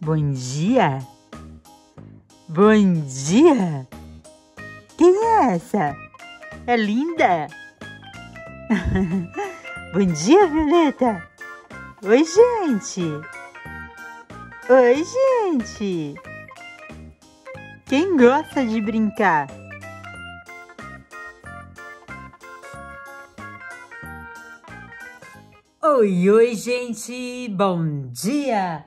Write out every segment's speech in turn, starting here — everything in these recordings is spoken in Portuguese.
Bom dia. Bom dia. Quem é essa? É linda. Bom dia, Violeta. Oi, gente. Oi, gente. Quem gosta de brincar? Oi, oi, gente! Bom dia!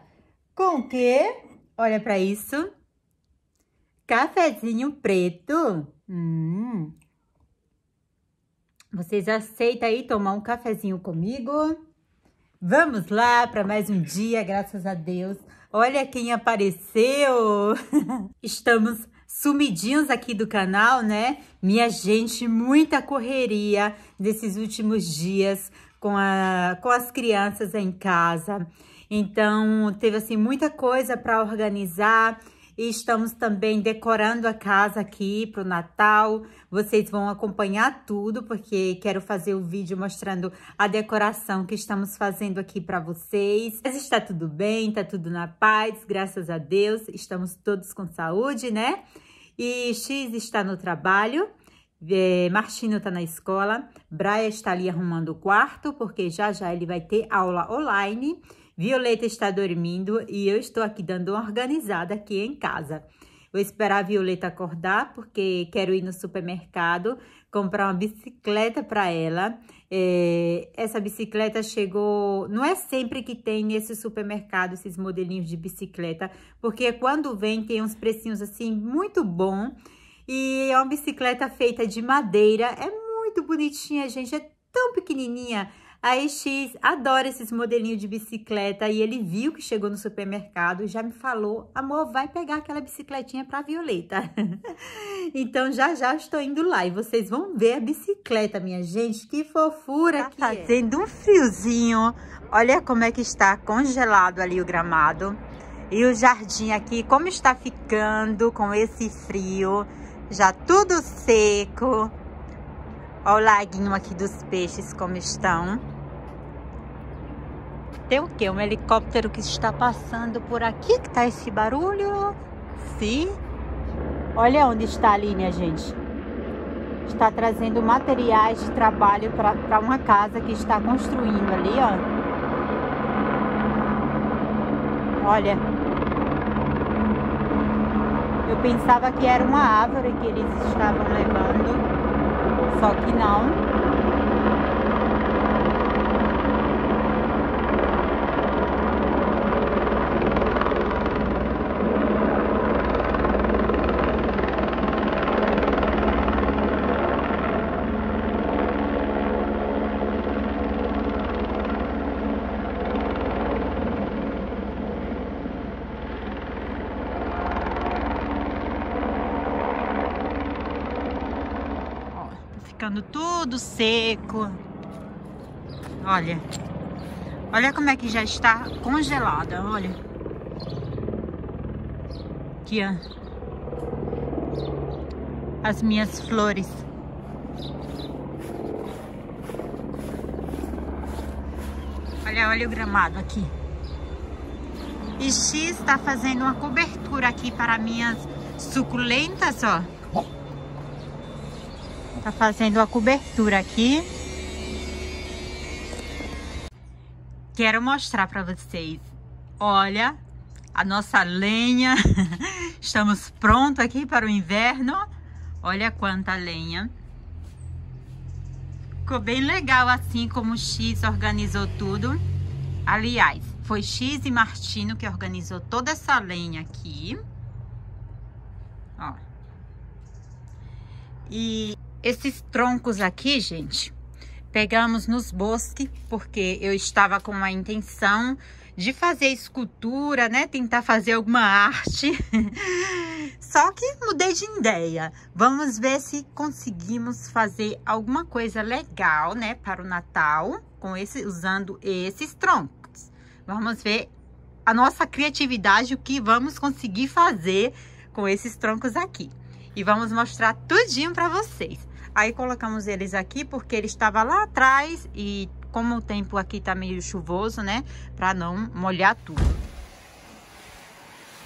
Com o quê? Olha para isso. Cafezinho preto. Hum. Vocês aceitam aí tomar um cafezinho comigo? Vamos lá para mais um dia, graças a Deus. Olha quem apareceu! Estamos sumidinhos aqui do canal, né? Minha gente, muita correria desses últimos dias com, a, com as crianças em casa. Então, teve assim muita coisa para organizar e estamos também decorando a casa aqui para o Natal. Vocês vão acompanhar tudo, porque quero fazer o vídeo mostrando a decoração que estamos fazendo aqui para vocês. Mas está tudo bem, está tudo na paz, graças a Deus. Estamos todos com saúde, né? E X está no trabalho. É, Martino está na escola, Braia está ali arrumando o quarto, porque já já ele vai ter aula online. Violeta está dormindo e eu estou aqui dando uma organizada aqui em casa. Vou esperar a Violeta acordar, porque quero ir no supermercado comprar uma bicicleta para ela. É, essa bicicleta chegou... Não é sempre que tem nesse supermercado esses modelinhos de bicicleta, porque quando vem tem uns precinhos assim muito bom. E é uma bicicleta feita de madeira, é muito bonitinha, gente, é tão pequenininha. A X adora esses modelinhos de bicicleta e ele viu que chegou no supermercado e já me falou, amor, vai pegar aquela bicicletinha para Violeta. então já já estou indo lá e vocês vão ver a bicicleta, minha gente, que fofura tá que é. fazendo é. um friozinho. Olha como é que está congelado ali o gramado. E o jardim aqui, como está ficando com esse frio. Já tudo seco. Olha o laguinho aqui dos peixes como estão. Tem o quê? Um helicóptero que está passando por aqui, que tá esse barulho. Sim. Olha onde está ali, minha gente. Está trazendo materiais de trabalho para uma casa que está construindo ali, ó. Olha. Eu pensava que era uma árvore que eles estavam levando. Só que não. Ficando tudo seco. Olha. Olha como é que já está congelada, olha. Aqui, ó. As minhas flores. Olha, olha o gramado aqui. E X está fazendo uma cobertura aqui para minhas suculentas, ó. Tá fazendo a cobertura aqui. Quero mostrar para vocês. Olha, a nossa lenha. Estamos prontos aqui para o inverno. Olha quanta lenha. Ficou bem legal assim como o X organizou tudo. Aliás, foi X e Martino que organizou toda essa lenha aqui. Ó. E esses troncos aqui, gente, pegamos nos bosques, porque eu estava com a intenção de fazer escultura, né? Tentar fazer alguma arte. Só que mudei de ideia. Vamos ver se conseguimos fazer alguma coisa legal, né? Para o Natal, com esse, usando esses troncos. Vamos ver a nossa criatividade, o que vamos conseguir fazer com esses troncos aqui. E vamos mostrar tudinho para vocês. Aí colocamos eles aqui porque ele estava lá atrás e como o tempo aqui tá meio chuvoso, né? Pra não molhar tudo.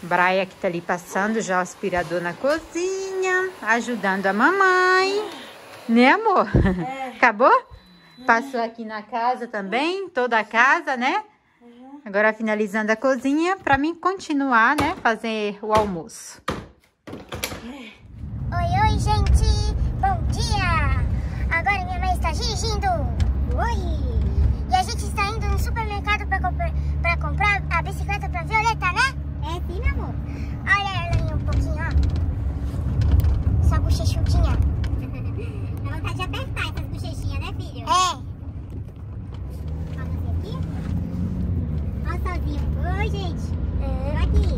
Braia que tá ali passando já o aspirador na cozinha, ajudando a mamãe. Né, amor? É. Acabou? Passou aqui na casa também, toda a casa, né? Agora finalizando a cozinha, para mim continuar, né, fazer o almoço. Oi, oi, gente! Bom dia! Está dirigindo. Oi! E a gente está indo no supermercado para comprar, comprar a bicicleta para Violeta, né? É sim, meu amor. Olha ela aí um pouquinho, ó. Só bochechudinha. Dá vontade de apertar essas bochechinhas, né, filho? É. Vamos aqui? Olha sozinho. Oi, gente. É. Tô aqui.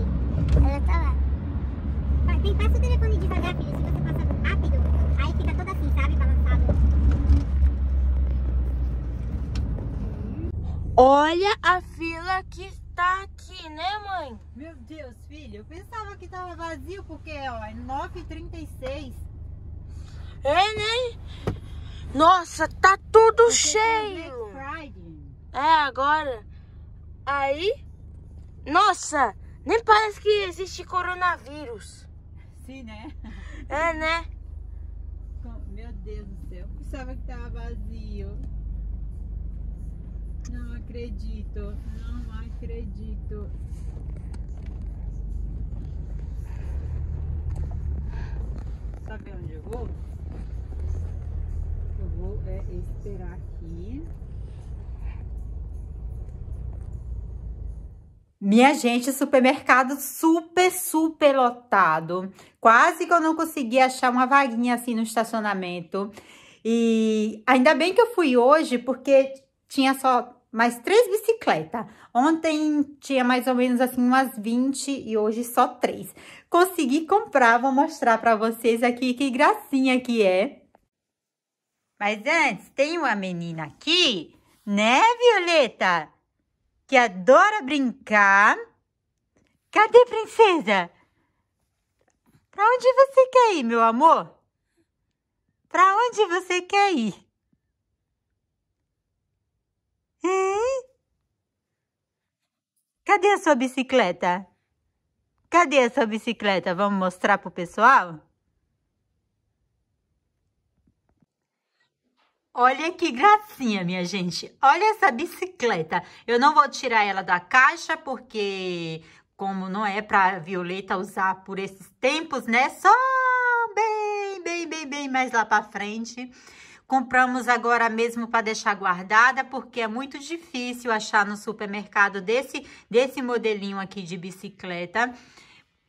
Ela tá lá. Tem, passa o telefone devagar, filho. Se você passar rápido, aí fica toda assim, sabe? Balançado. Olha a fila que tá aqui, né, mãe? Meu Deus, filho, eu pensava que tava vazio, porque, ó, é 9h36. É, né? Nossa, tá tudo porque cheio. É, agora. Aí, nossa, nem parece que existe coronavírus. Sim, né? É, né? Meu Deus do céu, eu pensava que tava vazio. Não acredito, não acredito. Sabe onde eu vou? Eu vou é, esperar aqui. Minha gente, supermercado super, super lotado. Quase que eu não consegui achar uma vaguinha assim no estacionamento. E ainda bem que eu fui hoje, porque tinha só mais três bicicletas. Ontem tinha mais ou menos assim umas 20 e hoje só três. Consegui comprar, vou mostrar para vocês aqui que gracinha que é. Mas antes, tem uma menina aqui, né, Violeta? Que adora brincar. Cadê, princesa? Pra onde você quer ir, meu amor? Pra onde você quer ir? Cadê a sua bicicleta? Cadê a sua bicicleta? Vamos mostrar pro pessoal? Olha que gracinha, minha gente. Olha essa bicicleta. Eu não vou tirar ela da caixa, porque como não é para Violeta usar por esses tempos, né? Só bem, bem, bem, bem mais lá para frente. Compramos agora mesmo para deixar guardada, porque é muito difícil achar no supermercado desse, desse modelinho aqui de bicicleta.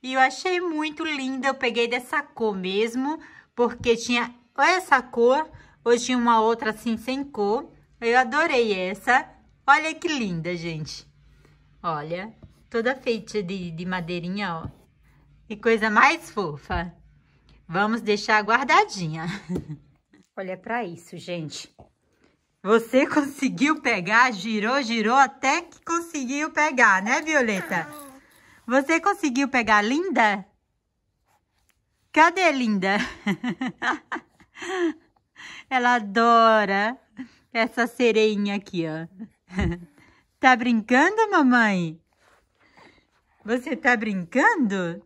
E eu achei muito linda, eu peguei dessa cor mesmo, porque tinha essa cor, hoje tinha uma outra assim sem cor. Eu adorei essa. Olha que linda, gente. Olha, toda feita de, de madeirinha, ó. Que coisa mais fofa. Vamos deixar guardadinha. Olha para isso, gente. Você conseguiu pegar, girou, girou até que conseguiu pegar, né, Violeta? Você conseguiu pegar linda? Cadê linda? Ela adora essa sereinha aqui, ó. Tá brincando, mamãe? Você tá brincando?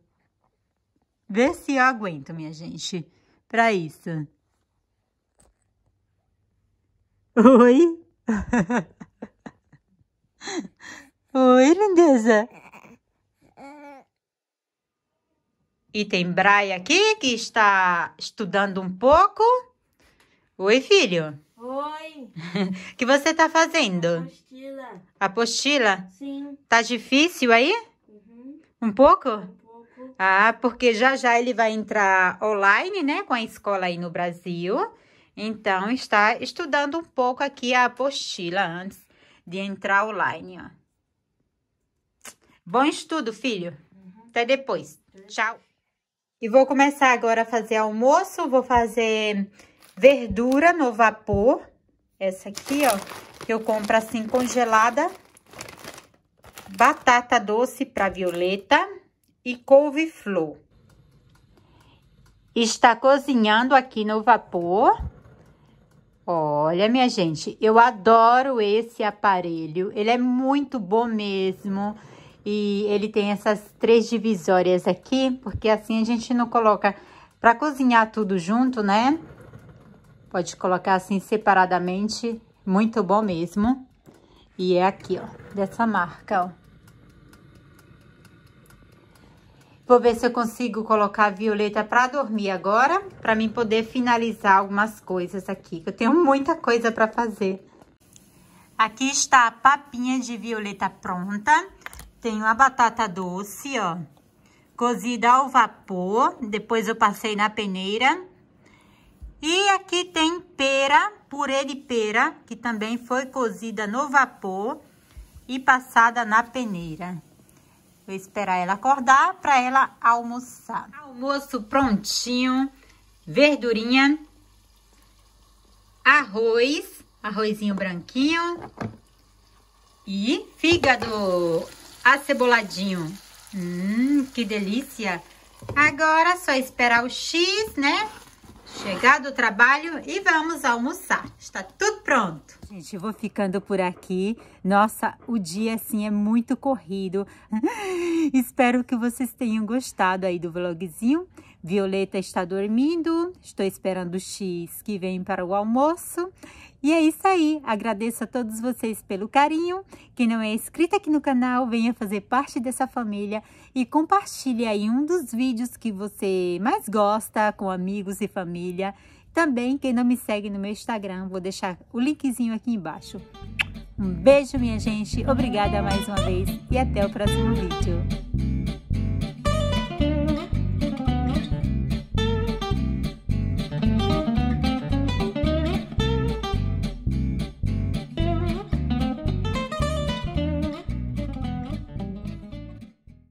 Vê se eu aguento, minha gente, pra isso. Oi? Oi, lindeza. E tem Braia aqui que está estudando um pouco. Oi, filho. Oi. O que você está fazendo? Apostila. Apostila? Sim. Tá difícil aí? Uhum. Um pouco? Um pouco. Ah, porque já já ele vai entrar online, né, com a escola aí no Brasil. Então, está estudando um pouco aqui a apostila antes de entrar online, ó. Bom estudo, filho. Uhum. Até depois. Tchau. E vou começar agora a fazer almoço. Vou fazer verdura no vapor. Essa aqui, ó, que eu compro assim congelada. Batata doce para Violeta e couve-flor. Está cozinhando aqui no vapor. Olha, minha gente, eu adoro esse aparelho. Ele é muito bom mesmo. E ele tem essas três divisórias aqui, porque assim a gente não coloca para cozinhar tudo junto, né? Pode colocar assim separadamente, muito bom mesmo. E é aqui, ó, dessa marca, ó. Vou ver se eu consigo colocar a Violeta para dormir agora, para mim poder finalizar algumas coisas aqui, eu tenho muita coisa para fazer. Aqui está a papinha de Violeta pronta. Tenho a batata doce, ó, cozida ao vapor, depois eu passei na peneira. E aqui tem pera, purê de pera, que também foi cozida no vapor e passada na peneira. Vou esperar ela acordar para ela almoçar. Almoço prontinho, verdurinha, arroz, arrozinho branquinho e fígado aceboladinho. Hum, que delícia! Agora só esperar o X, né? chegar do trabalho e vamos almoçar. Está tudo pronto. Gente, eu vou ficando por aqui. Nossa, o dia assim é muito corrido. Espero que vocês tenham gostado aí do vlogzinho. Violeta está dormindo. Estou esperando o X que vem para o almoço. E é isso aí. Agradeço a todos vocês pelo carinho. Quem não é inscrito aqui no canal, venha fazer parte dessa família e compartilhe aí um dos vídeos que você mais gosta com amigos e família. Também, quem não me segue no meu Instagram, vou deixar o linkzinho aqui embaixo. Um beijo, minha gente. Obrigada mais uma vez e até o próximo vídeo.